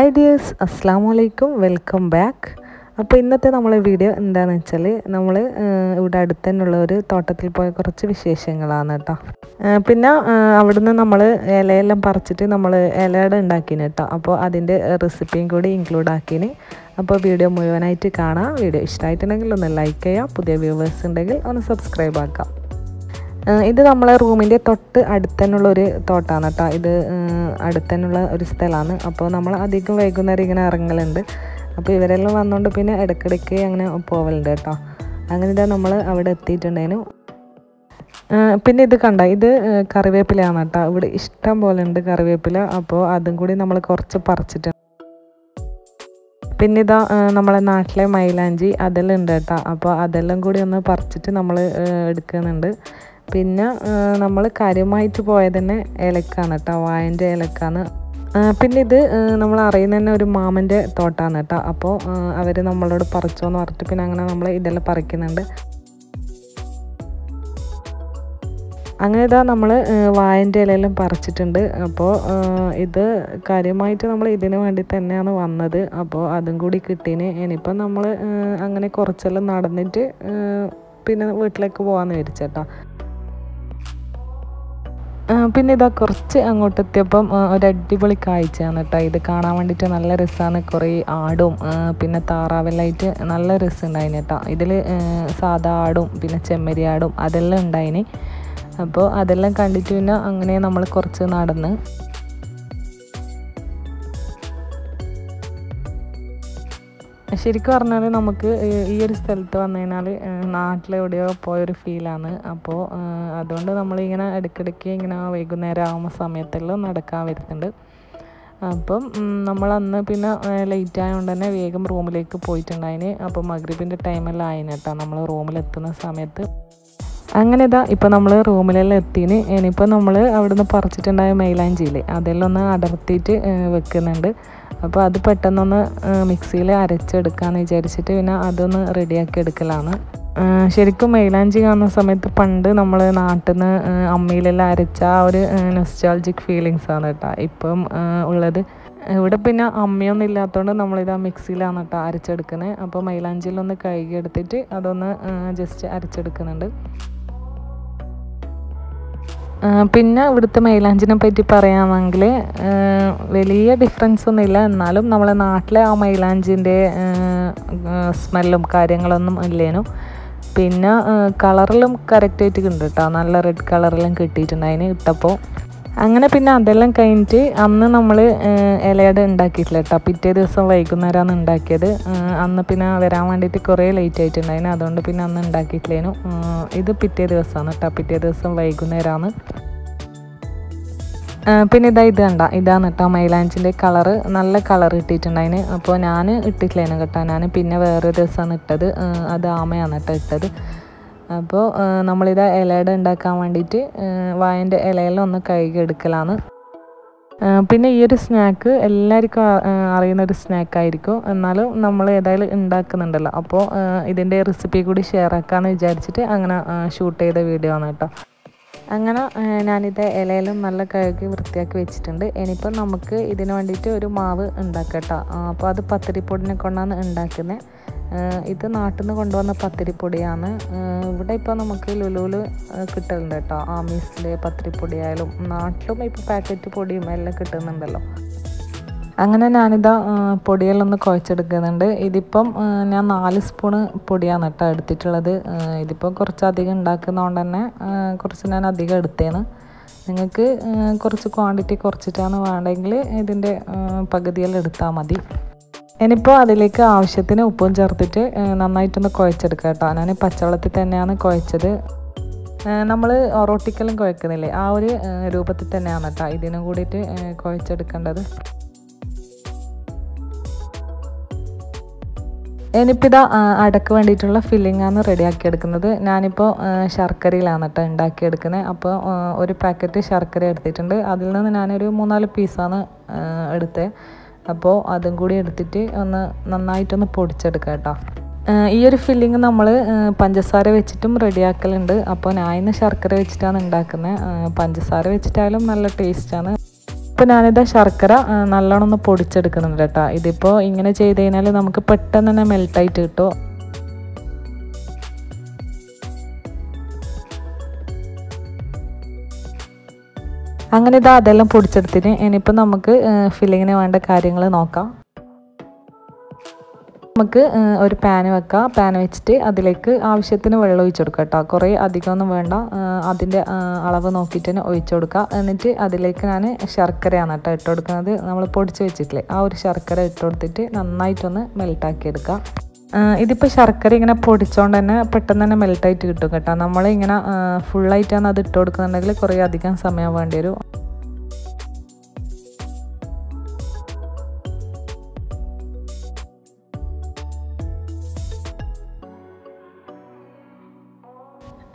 Hi dears അസ്സാം വലൈക്കും welcome back അപ്പോൾ ഇന്നത്തെ നമ്മളെ വീഡിയോ എന്താണെന്ന് വെച്ചാൽ നമ്മൾ ഇവിടെ അടുത്ത് തന്നെയുള്ള ഒരു തോട്ടത്തിൽ പോയ കുറച്ച് വിശേഷങ്ങളാണ് കേട്ടോ പിന്നെ അവിടുന്ന് നമ്മൾ ഇലയെല്ലാം പറിച്ചിട്ട് നമ്മൾ ഇലയുടെ ഉണ്ടാക്കിന് കേട്ടോ അപ്പോൾ അതിന്റെ റെസിപ്പിയും കൂടി ഇൻക്ലൂഡ് ആക്കിന്. അപ്പോൾ വീഡിയോ മുഴുവനായിട്ട് കാണാം. വീഡിയോ ഇഷ്ടമായിട്ടുണ്ടെങ്കിൽ ഒന്ന് ലൈക്ക് ചെയ്യാം. പുതിയ വ്യൂവേഴ്സ് ഉണ്ടെങ്കിൽ ഒന്ന് സബ്സ്ക്രൈബ് ആക്കാം. ഇത് നമ്മളെ റൂമിന്റെ തൊട്ട് അടുത്തന്നുള്ള ഒരു തോട്ടാണ് കേട്ടോ. ഇത് അടുത്തന്നുള്ള ഒരു സ്ഥലമാണ്. അപ്പോൾ നമ്മൾ അധികം വൈകുന്നേരം ഇങ്ങനെ ഇറങ്ങലുണ്ട്. അപ്പോൾ ഇവരെല്ലാം വന്നുകൊണ്ട് പിന്നെ ഇടയ്ക്കിടയ്ക്ക് അങ്ങനെ പോവലുണ്ട് കേട്ടോ. അങ്ങനെ ഇതാ നമ്മൾ അവിടെ എത്തിയിട്ടുണ്ടേനു പിന്നെ ഇത് കണ്ട? ഇത് കറിവേപ്പിലയാണ് കേട്ടോ. ഇവിടെ ഇഷ്ടം പോലെ ഉണ്ട് കറിവേപ്പില. അപ്പോൾ അതും കൂടി നമ്മൾ കുറച്ച് പറിച്ചിട്ടുണ്ട്. പിന്നെ ഇതാ നമ്മളെ നാട്ടിലെ മൈലാഞ്ചി അതെല്ലാം ഉണ്ട് കേട്ടോ. അപ്പോൾ അതെല്ലാം കൂടി ഒന്ന് പറിച്ചിട്ട് നമ്മൾ എടുക്കുന്നുണ്ട്. പിന്നെ നമ്മൾ കാര്യമായിട്ട് പോയത് തന്നെ ഇലക്കാണ് കേട്ടോ വായന്റെ ഇലക്കാണ് പിന്നെ ഇത് നമ്മൾ അറിയുന്ന തന്നെ ഒരു മാമന്റെ തോട്ടാണ് കേട്ടോ. അപ്പോൾ അവർ നമ്മളോട് പറിച്ചോന്ന് പറഞ്ഞിട്ട് പിന്നെ അങ്ങനെ നമ്മൾ ഇതെല്ലാം പറിക്കുന്നുണ്ട്. അങ്ങനെ ഇതാ നമ്മൾ വായന്റെ ഇലയെല്ലാം പറിച്ചിട്ടുണ്ട്. അപ്പോൾ ഇത് കാര്യമായിട്ട് നമ്മൾ ഇതിന് വേണ്ടി തന്നെയാണ് വന്നത്. അപ്പോൾ അതും കൂടി കിട്ടീന്. ഇനിയിപ്പം നമ്മൾ അങ്ങനെ കുറച്ചെല്ലാം നടന്നിട്ട് പിന്നെ വീട്ടിലേക്ക് പോകാമെന്ന് വിചാരിച്ചേട്ടാ പിന്നെ ഇതാ കുറച്ച് അങ്ങോട്ട് എത്തിയപ്പം ഒരു അടിപൊളി കാഴ്ചയാണ് കേട്ടോ ഇത്. കാണാൻ വേണ്ടിയിട്ട് നല്ല രസമാണ് കുറേ ആടും പിന്നെ താറാവെല്ലായിട്ട് നല്ല രസം ഉണ്ടായിന് കേട്ടോ ഇതിൽ സാധാ ആടും പിന്നെ ചെമ്മരി ആടും അതെല്ലാം ഉണ്ടായിന്. അപ്പോൾ അതെല്ലാം കണ്ടിട്ട് പിന്നെ അങ്ങനെ നമ്മൾ കുറച്ച് നടന്ന് ശരിക്കും പറഞ്ഞാൽ നമുക്ക് ഈ ഒരു സ്ഥലത്ത് വന്നു കഴിഞ്ഞാൽ നാട്ടിലെവിടെയോ പോയൊരു ഫീലാണ്. അപ്പോൾ അതുകൊണ്ട് നമ്മളിങ്ങനെ ഇടയ്ക്കിടയ്ക്ക് ഇങ്ങനെ വൈകുന്നേരം ആവുന്ന സമയത്തെല്ലാം നടക്കാൻ വരുന്നുണ്ട്. അപ്പം നമ്മൾ അന്ന് പിന്നെ ലേറ്റ് ആയതുകൊണ്ട് തന്നെ വേഗം റൂമിലേക്ക് പോയിട്ടുണ്ടായിന് അപ്പോൾ മഗ്രിബിന്റെ ടൈമെല്ലാം ആയിന് കേട്ടോ. നമ്മൾ റൂമിലെത്തുന്ന സമയത്ത്. അങ്ങനെ ഇതാ ഇപ്പോൾ നമ്മൾ റൂമിലെല്ലാം എത്തിന്. ഇനിയിപ്പോൾ നമ്മൾ അവിടുന്ന് പറിച്ചിട്ടുണ്ടായ മൈലാഞ്ചിയില്ലേ അതെല്ലാം ഒന്ന് അടർത്തിയിട്ട് വെക്കുന്നുണ്ട്. അപ്പോൾ അത് പെട്ടെന്നൊന്ന് മിക്സിയിൽ അരച്ചെടുക്കാമെന്ന് വിചാരിച്ചിട്ട് പിന്നെ അതൊന്ന് റെഡിയാക്കി എടുക്കലാണ്. ശരിക്കും മൈലാഞ്ചി കാണുന്ന സമയത്ത് പണ്ട് നമ്മൾ നാട്ടിൽ നിന്ന് അമ്മയിലെല്ലാം അരച്ച ആ ഒരു നൊസ്റ്റാൾജിക് ഫീലിങ്സ് ആണ് കേട്ടോ. ഇപ്പം ഉള്ളത്. ഇവിടെ പിന്നെ അമ്മയൊന്നും ഇല്ലാത്തതുകൊണ്ട് നമ്മളിത് ആ മിക്സിയിലാണ് കേട്ടോ അരച്ചെടുക്കുന്നത് അപ്പോൾ മൈലാഞ്ചിയിലൊന്ന് കഴുകി എടുത്തിട്ട് അതൊന്ന് ജസ്റ്റ് അരച്ചെടുക്കുന്നുണ്ട്. പിന്നെ ഇവിടുത്തെ മൈലാഞ്ചിനെ പറ്റി പറയാമെങ്കിൽ വലിയ ഡിഫറൻസ് ഒന്നുമില്ല. എന്നാലും നമ്മളെ നാട്ടിലെ ആ മൈലാഞ്ചിന്റെ സ്മെല്ലും കാര്യങ്ങളൊന്നും ഇല്ലേനു. പിന്നെ കളറിലും കറക്റ്റായിട്ട് ഉണ്ട് കേട്ടോ നല്ല റെഡ് കളറിലും കിട്ടിയിട്ടുണ്ട്. അതിന് ഇട്ടപ്പോൾ അങ്ങനെ പിന്നെ അതെല്ലാം കഴിഞ്ഞിട്ട് അന്ന് നമ്മൾ ഇലയുടെ ഉണ്ടാക്കിയിട്ടില്ല കേട്ടോ. പിറ്റേ ദിവസം വൈകുന്നേരമാണ് ഉണ്ടാക്കിയത്. അന്ന് പിന്നെ വരാൻ വേണ്ടിയിട്ട് കുറേ ലേറ്റ് ആയിട്ടുണ്ടായിരുന്നു അതുകൊണ്ട് പിന്നെ അന്ന് ഉണ്ടാക്കിയിട്ടില്ലേനു. ഇത് പിറ്റേ ദിവസമാണ് കേട്ടോ. പിറ്റേ ദിവസം വൈകുന്നേരമാണ് പിന്നെ ഇതാ ഇത് കണ്ട. ഇതാണ് കേട്ടോ മൈലാഞ്ചിന്റെ കളറ്. നല്ല കളർ ഇട്ടിട്ടുണ്ടായിന്. അപ്പോൾ ഞാൻ ഇട്ടിട്ടില്ലേനു കേട്ടോ. ഞാൻ പിന്നെ വേറൊരു ദിവസമാണ് ഇട്ടത്. അത് ആമയാണ് കേട്ടോ ഇട്ടത്. അപ്പോൾ നമ്മളിത് ഇലയുടെ ഉണ്ടാക്കാൻ വേണ്ടിയിട്ട് വായന്റെ കഴുകി എടുക്കലാണ്. പിന്നെ ഈ ഒരു സ്നാക്ക് എല്ലാവർക്കും അറിയുന്ന ഒരു സ്നാക്കായിരിക്കും എന്നാലും നമ്മൾ ഏതായാലും ഉണ്ടാക്കുന്നുണ്ടല്ലോ. അപ്പോൾ ഇതിന്റെ റെസിപ്പി കൂടി ഷെയർ ആക്കാമെന്ന് വിചാരിച്ചിട്ട് അങ്ങനെ ഷൂട്ട് ചെയ്ത വീഡിയോ ആണ് കേട്ടോ. അങ്ങനെ ഞാനിത് ഇലയിലും നല്ല കഴുകി വൃത്തിയാക്കി വെച്ചിട്ടുണ്ട്. ഇനിയിപ്പോൾ നമുക്ക് ഇതിന് വേണ്ടിയിട്ട് ഒരു മാവ് ഉണ്ടാക്കട്ടോ അപ്പോൾ അത് പത്തിരിപ്പൊടിനെ കൊണ്ടാണ് ഉണ്ടാക്കുന്നത്. ഇത് നാട്ടിൽ നിന്ന് കൊണ്ടുവന്ന പത്തിരിപ്പൊടിയാണ്. ഇവിടെ ഇപ്പോൾ നമുക്ക് ലുലുവിൽ കിട്ടലുണ്ട് കേട്ടോ. ആമീസിൽ പത്തിരിപ്പൊടി ആയാലും നാട്ടിലും ഇപ്പോൾ പാക്കറ്റ് പൊടിയും എല്ലാം കിട്ടുന്നുണ്ടല്ലോ. അങ്ങനെ ഞാനിതാ പൊടിയെല്ലാം ഒന്ന് കുഴച്ചെടുക്കുന്നുണ്ട്. ഇതിപ്പം ഞാൻ നാല് സ്പൂണ് പൊടിയാണ് കേട്ടോ എടുത്തിട്ടുള്ളത്. ഇതിപ്പം കുറച്ചധികം ഉണ്ടാക്കുന്നതുകൊണ്ട് തന്നെ കുറച്ച് ഞാൻ അധികം എടുത്തേന്ന് നിങ്ങൾക്ക് കുറച്ച് ക്വാണ്ടിറ്റി കുറച്ചിട്ടാണ് വേണ്ടെങ്കിൽ ഇതിന്റെ പകുതിയെല്ലാം എടുത്താൽ മതി. ഇനിയിപ്പോൾ അതിലേക്ക് ആവശ്യത്തിന് ഉപ്പും ചേർത്തിട്ട് നന്നായിട്ടൊന്ന് കുഴച്ചെടുക്കുക കേട്ടോ. ഞാൻ പച്ചവെള്ളത്തിൽ തന്നെയാണ് കുഴച്ചത്. നമ്മൾ ഒറോട്ടിക്കലും കുഴക്കുന്നില്ലേ? ആ ഒരു രൂപത്തിൽ തന്നെയാണ് കേട്ടോ ഇതിനും കൂടിയിട്ട് കുഴച്ചെടുക്കേണ്ടത്. ഇനിയിപ്പോൾ ഇതാ അടക്ക് വേണ്ടിയിട്ടുള്ള ഫില്ലിംഗ് ആണ് റെഡിയാക്കി എടുക്കുന്നത് ഞാനിപ്പോൾ ശർക്കരയിലാണ് കേട്ടോ ഉണ്ടാക്കിയെടുക്കുന്നത്. അപ്പോൾ ഒരു പാക്കറ്റ് ശർക്കര എടുത്തിട്ടുണ്ട്. അതിൽ നിന്ന് ഞാനൊരു മൂന്നാൽ പീസാണ് എടുത്തത് അപ്പോൾ അതും കൂടി എടുത്തിട്ട് ഒന്ന് നന്നായിട്ടൊന്ന് പൊടിച്ചെടുക്കാം കേട്ടോ. ഈ ഒരു ഫില്ലിങ് നമ്മൾ പഞ്ചസാര വെച്ചിട്ടും റെഡിയാക്കലുണ്ട് അപ്പോൾ ഞാൻ ശർക്കര വെച്ചിട്ടാണ് ഉണ്ടാക്കുന്നത്. പഞ്ചസാര വെച്ചിട്ടായാലും നല്ല ടേസ്റ്റാണ് ഇപ്പോൾ ഞാനിതാ ശർക്കര നല്ലോണം ഒന്ന് പൊടിച്ചെടുക്കുന്നുണ്ട് കേട്ടോ. ഇതിപ്പോൾ ഇങ്ങനെ ചെയ്ത് കഴിഞ്ഞാൽ നമുക്ക് പെട്ടെന്ന് തന്നെ മെൽട്ടായിട്ട് കിട്ടും. അങ്ങനെ ഇതാ അതെല്ലാം പൊടിച്ചെടുത്തിന്. ഇനിയിപ്പോൾ നമുക്ക് ഫില്ലിങ്ങിന് വേണ്ട കാര്യങ്ങൾ നോക്കാം. നമുക്ക് ഒരു പാൻ വെക്കാം. പാൻ വെച്ചിട്ട് അതിലേക്ക് ആവശ്യത്തിന് വെള്ളം ഒഴിച്ചു കൊടുക്കുക കേട്ടോ. കുറേ അധികമൊന്നും വേണ്ട. അതിന്റെ അളവ് നോക്കിയിട്ട് തന്നെ ഒഴിച്ചു കൊടുക്കുക എന്നിട്ട് അതിലേക്ക് ഞാൻ ശർക്കരയാണ് കേട്ടോ ഇട്ട് കൊടുക്കുന്നത്. നമ്മൾ പൊടിച്ച് വെച്ചിട്ടില്ലേ ആ ഒരു ശർക്കര ഇട്ട് കൊടുത്തിട്ട് നന്നായിട്ടൊന്ന് മെൽട്ടാക്കി എടുക്കുക ഏഹ്, ഇതിപ്പോൾ ശർക്കര ഇങ്ങനെ പൊടിച്ചോണ്ട് തന്നെ പെട്ടെന്ന് തന്നെ മെൽട്ടായിട്ട് കിട്ടും കേട്ടോ. നമ്മൾ ഇങ്ങനെ ഫുള്ളായിട്ടാണ് അത് ഇട്ട് കൊടുക്കുന്നുണ്ടെങ്കിൽ കുറേ അധികം സമയം വേണ്ടി വരും.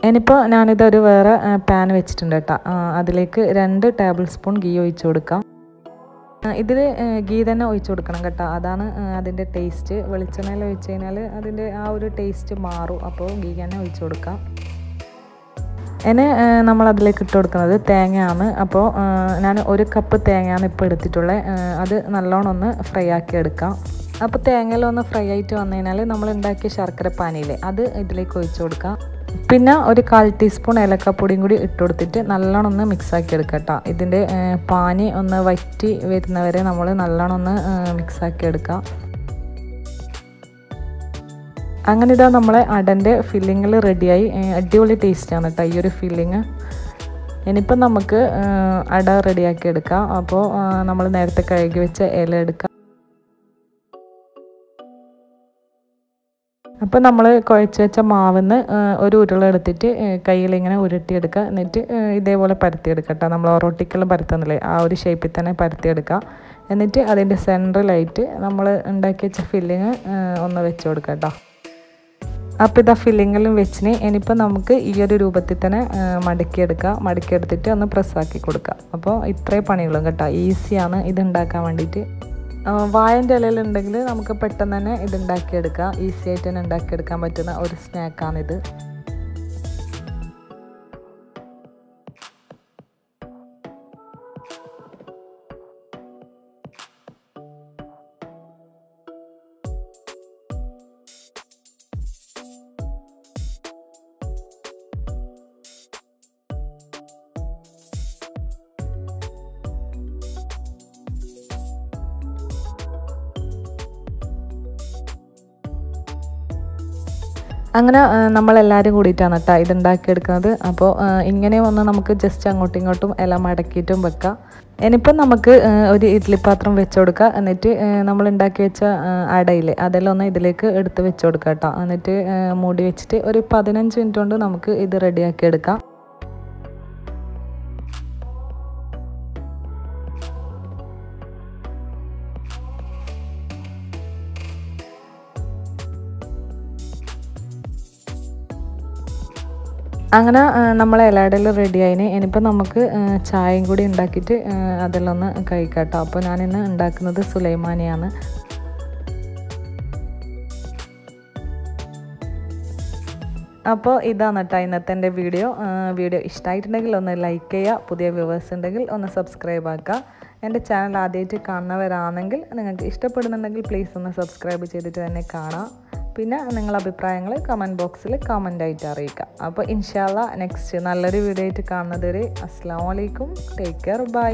ഇനിയിപ്പോൾ ഞാനിതൊരു വേറെ പാൻ വെച്ചിട്ടുണ്ട് കേട്ടോ. അതിലേക്ക് രണ്ട് ടേബിൾ സ്പൂൺ ഗീ ഒഴിച്ചു കൊടുക്കാം. ഇതിൽ ഗീ തന്നെ ഒഴിച്ചു കൊടുക്കണം കേട്ടോ. അതാണ് അതിന്റെ ടേസ്റ്റ് വെളിച്ചെണ്ണയിൽ ഒഴിച്ച് കഴിഞ്ഞാൽ അതിന്റെ ആ ഒരു ടേസ്റ്റ് മാറും. അപ്പോൾ ഗീ തന്നെ ഒഴിച്ചു കൊടുക്കാം. ഇനി നമ്മൾ അതിലേക്ക് ഇട്ട് കൊടുക്കുന്നത് തേങ്ങയാണ്. അപ്പോൾ ഞാൻ ഒരു കപ്പ് തേങ്ങയാണ് ഇപ്പോൾ എടുത്തിട്ടുള്ളത് അത് നല്ലോണം ഒന്ന് ഫ്രൈ ആക്കി എടുക്കാം. അപ്പോൾ തേങ്ങയിലൊന്ന് ഫ്രൈ ആയിട്ട് വന്നു കഴിഞ്ഞാൽ നമ്മൾ ഉണ്ടാക്കിയ ശർക്കര പാനിയില്ലേ അത് ഇതിലേക്ക് ഒഴിച്ചു കൊടുക്കാം. പിന്നെ ഒരു കാൽ ടീസ്പൂൺ ഏലക്കപ്പൊടിയും കൂടി ഇട്ട് കൊടുത്തിട്ട് നല്ലോണം ഒന്ന് മിക്സ് ആക്കി എടുക്കാം കേട്ടോ ഇതിന്റെ പാനി ഒന്ന് വറ്റി വരുന്നവരെ നമ്മൾ നല്ലോണം ഒന്ന് മിക്സ് ആക്കി എടുക്കാം. അങ്ങനെ ഇതാ നമ്മളെ അടന്റെ ഫില്ലിങ്ങിൽ റെഡിയായി അടിപൊളി ടേസ്റ്റാണ് കേട്ടോ ഈ ഒരു ഫില്ലിങ് ഇനിയിപ്പം നമുക്ക് അട റെഡിയാക്കി എടുക്കാം. അപ്പോൾ നമ്മൾ നേരത്തെ കഴുകി വെച്ച ഇല എടുക്കാം. അപ്പോൾ നമ്മൾ കുഴച്ച് വെച്ച മാവിന്ന് ഒരു ഉരുള എടുത്തിട്ട് കയ്യിലിങ്ങനെ ഉരുട്ടിയെടുക്കുക എന്നിട്ട് ഇതേപോലെ പരത്തിയെടുക്കുക കേട്ടോ നമ്മൾ ഒറോട്ടിക്കെല്ലാം പരത്തുന്നില്ലേ ആ ഒരു ഷേപ്പിൽ തന്നെ പരത്തിയെടുക്കുക എന്നിട്ട് അതിന്റെ സെൻട്രലായിട്ട് നമ്മൾ ഉണ്ടാക്കി വെച്ച ഫില്ലിങ് ഒന്ന് വെച്ച് കൊടുക്കുക കേട്ടോ അപ്പോൾ ഇതാ ഫില്ലിങ്ങിലും വെച്ചിന്. ഇനിയിപ്പോൾ നമുക്ക് ഈ ഒരു രൂപത്തിൽ തന്നെ മടക്കിയെടുക്കുക മടക്കിയെടുത്തിട്ട് ഒന്ന് പ്രസ്സാക്കി കൊടുക്കുക അപ്പോൾ ഇത്രേ പണികളും കേട്ടോ. ഈസിയാണ് ഇത് ഉണ്ടാക്കാൻ വേണ്ടിയിട്ട്. ആ, വാഴന്റെ ഇലയിലുണ്ടെങ്കിൽ നമുക്ക് പെട്ടെന്ന് തന്നെ ഇത് ഉണ്ടാക്കിയെടുക്കാം. ഈസി ആയിട്ട് തന്നെ ഉണ്ടാക്കിയെടുക്കാൻ പറ്റുന്ന ഒരു സ്നാക്കാണിത് അങ്ങനെ നമ്മളെല്ലാവരും കൂടിയിട്ടാണ് കേട്ടോ ഇത് ഉണ്ടാക്കിയെടുക്കുന്നത് അപ്പോൾ ഇങ്ങനെ ഒന്ന് നമുക്ക് ജസ്റ്റ് അങ്ങോട്ടും ഇങ്ങോട്ടും എല്ലാം മടക്കിയിട്ടും വെക്കാം. ഇനിയിപ്പം നമുക്ക് ഒരു ഇഡ്ഡലി പാത്രം കൊടുക്കുക എന്നിട്ട് നമ്മൾ ഉണ്ടാക്കി വെച്ച അടയിൽ അതെല്ലാം ഇതിലേക്ക് എടുത്ത് വെച്ച് കൊടുക്കുക കേട്ടോ എന്നിട്ട് മൂടി വെച്ചിട്ട് ഒരു പതിനഞ്ച് മിനിറ്റ് കൊണ്ട് നമുക്ക് ഇത് റെഡിയാക്കി എടുക്കാം. അങ്ങനെ നമ്മളെ ഇലയിടയിൽ റെഡി ആയിന്. ഇനിയിപ്പോൾ നമുക്ക് ചായയും കൂടി ഉണ്ടാക്കിയിട്ട് അതെല്ലാം ഒന്ന് കഴിക്കാട്ടോ. കേട്ടോ അപ്പോൾ ഞാനിന്ന് ഉണ്ടാക്കുന്നത് സുലൈമാനിയാണ്. അപ്പോൾ ഇതാണ് കേട്ടോ ഇന്നത്തെ എന്റെ വീഡിയോ. വീഡിയോ ഇഷ്ടമായിട്ടുണ്ടെങ്കിൽ ഒന്ന് ലൈക്ക് ചെയ്യുക. പുതിയ വ്യൂവേഴ്സ് ഉണ്ടെങ്കിൽ ഒന്ന് സബ്സ്ക്രൈബ് ആക്കുക. എന്റെ ചാനൽ ആദ്യമായിട്ട് കാണുന്നവരാണെങ്കിൽ നിങ്ങൾക്ക് ഇഷ്ടപ്പെടുന്നുണ്ടെങ്കിൽ പ്ലീസ് ഒന്ന് സബ്സ്ക്രൈബ് ചെയ്തിട്ട് തന്നെ കാണാം. പിന്നെ നിങ്ങളുടെ അഭിപ്രായങ്ങൾ കമന്റ് ബോക്സിൽ കമന്റ് ആയിട്ട് അറിയിക്കുക. അപ്പോൾ ഇൻഷാല്ല നെക്സ്റ്റ് നല്ലൊരു വീഡിയോ ആയിട്ട് കാണുന്നതുവരെ അസ്സാം വലൈക്കും ടേക്ക് കെയർ ബൈ